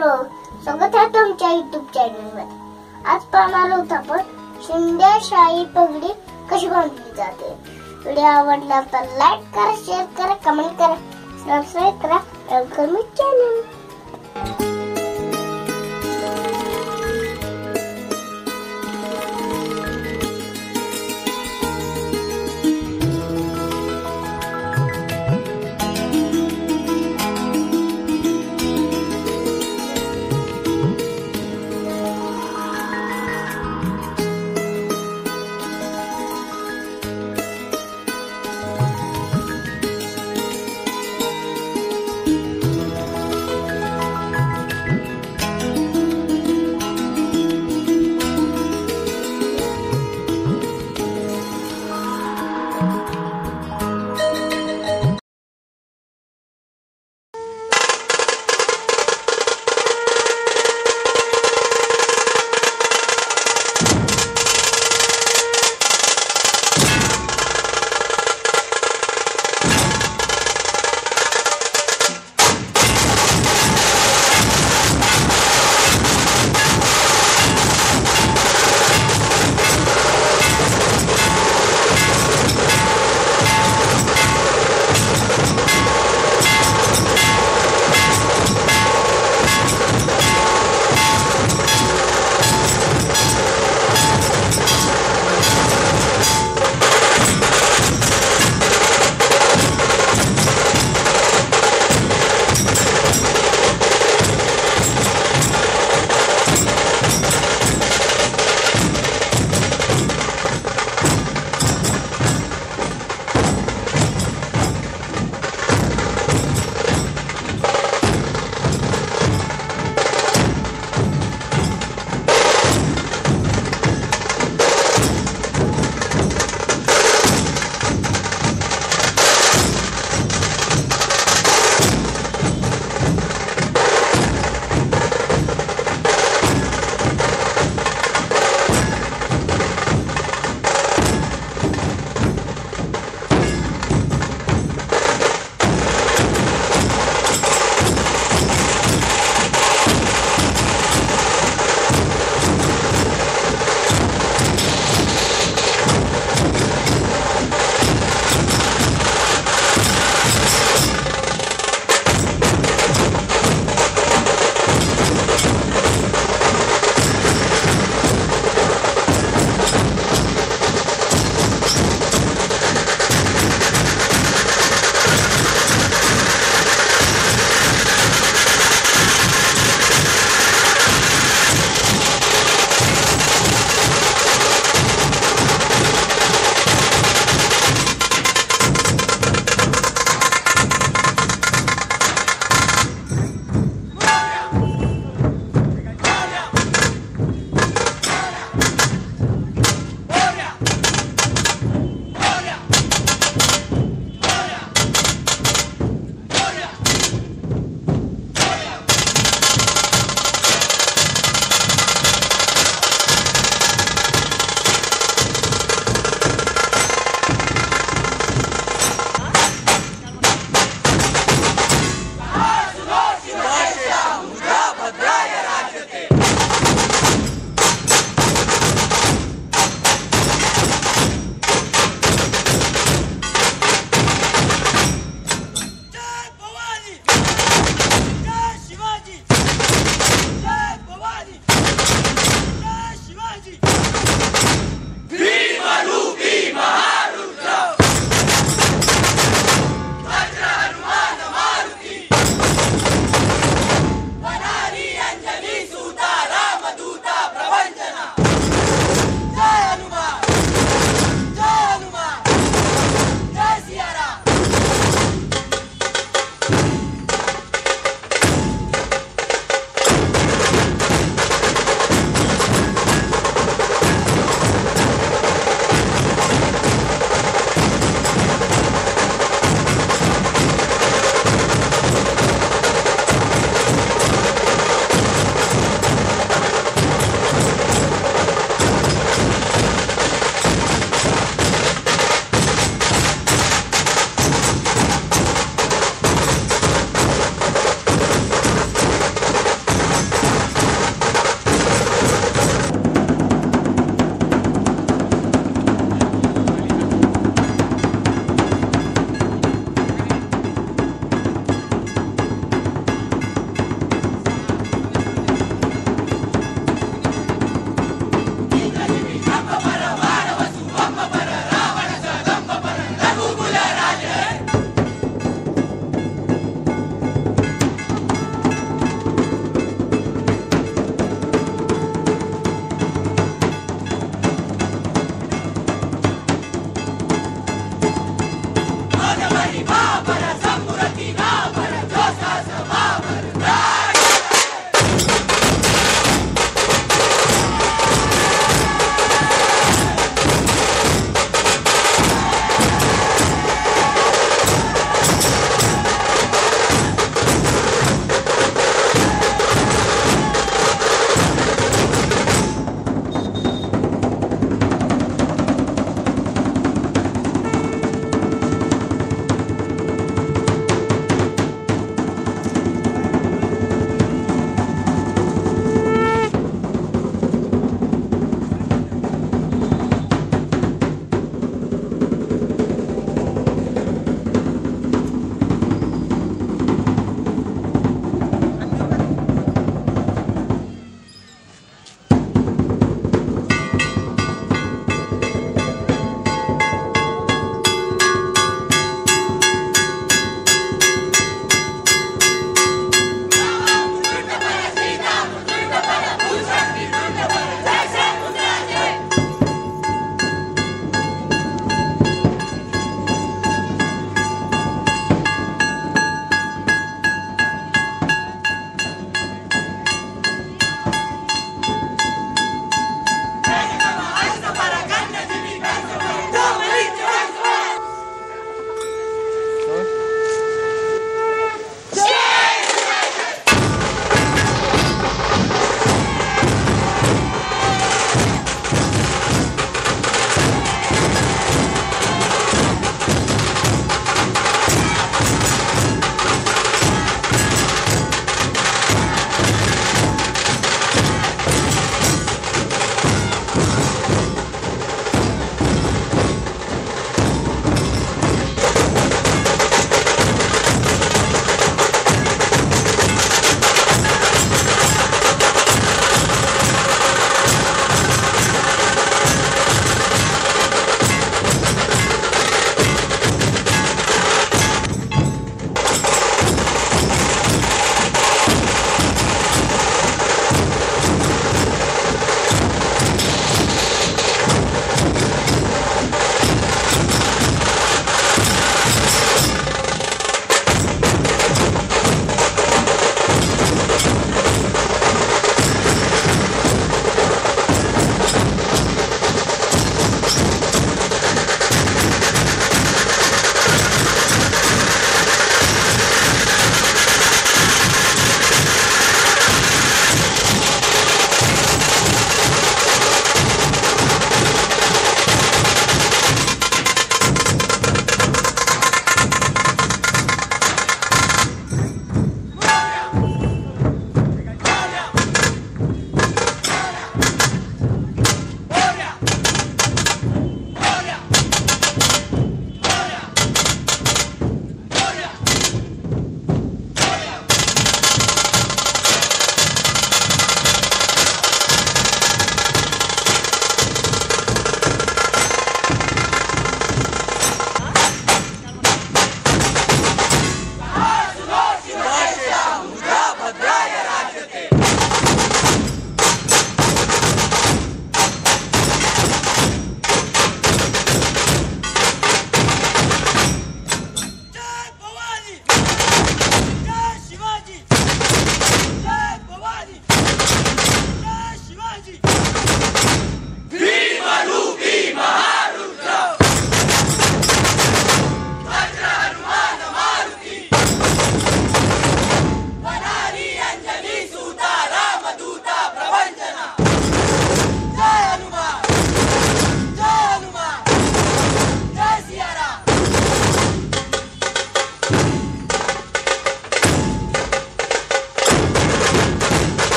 मित्र स्वागत आहे तुमच्या युट्यूब चॅनलमध्ये आज पाहणार होत आपण शिंदे शाही पगडी कशी बांधली जाते. व्हिडिओ आवडला तर लाईक करा शेअर करा कमेंट करा सबस्क्राईब करा वेलकम चॅनल